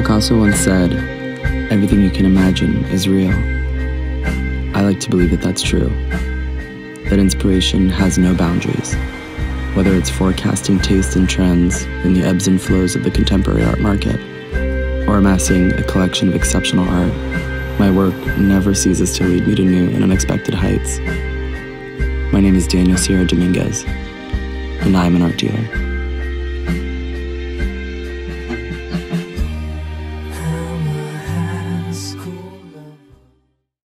Picasso once said, Everything you can imagine is real. I like to believe that that's true. That inspiration has no boundaries. Whether it's forecasting tastes and trends in the ebbs and flows of the contemporary art market, or amassing a collection of exceptional art, my work never ceases to lead me to new and unexpected heights. My name is Daniel Sierra Dominguez, and I am an art dealer.